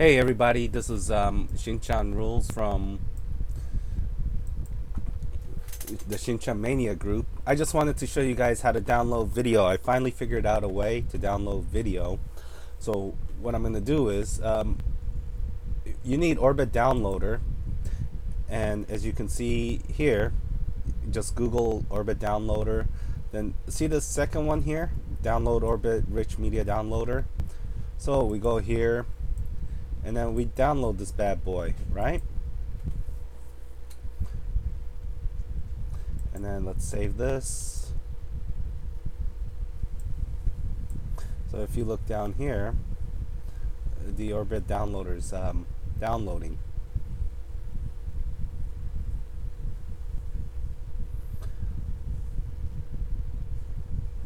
Hey everybody, this is um, Rules from the Shinchan Mania group. I just wanted to show you guys how to download video. I finally figured out a way to download video. So what I'm going to do is um, you need Orbit Downloader and as you can see here just Google Orbit Downloader then see the second one here download Orbit Rich Media Downloader so we go here and then we download this bad boy, right? And then let's save this. So if you look down here, the Orbit downloader is um, downloading.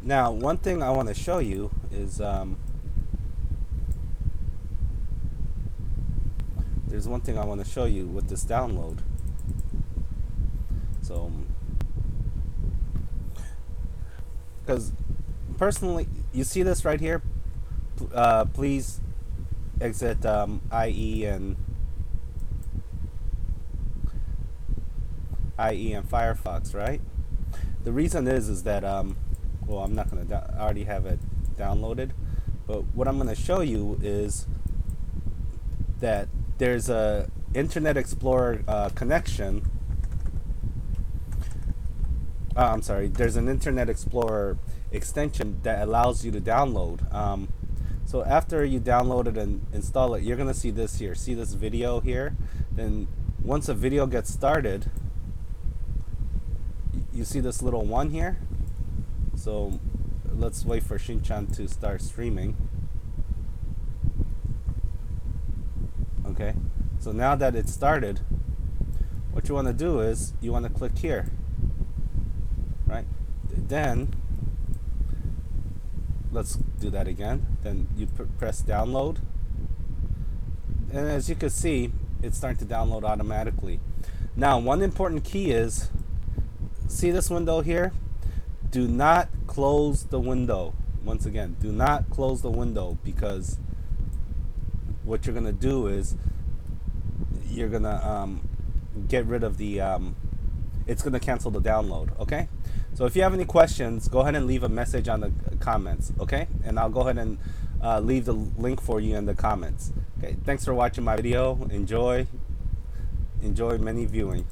Now, one thing I want to show you is um, there's one thing I want to show you with this download. So, because personally, you see this right here. Uh, please exit um, IE and IE and Firefox, right? The reason is is that um, well, I'm not gonna. Already have it downloaded, but what I'm gonna show you is that there's a Internet Explorer uh, connection. Uh, I'm sorry. There's an Internet Explorer extension that allows you to download. Um, so after you download it and install it, you're gonna see this here. See this video here. Then once a video gets started, you see this little one here. So let's wait for Shinchan to start streaming. Okay? So now that it started what you want to do is you want to click here right? Then let's do that again. Then you press download. And as you can see it's starting to download automatically. Now one important key is see this window here? Do not close the window. Once again do not close the window because what you're gonna do is you're gonna um, get rid of the um, it's gonna cancel the download okay? So if you have any questions go ahead and leave a message on the comments okay? And I'll go ahead and uh, leave the link for you in the comments okay? Thanks for watching my video. Enjoy. Enjoy many viewing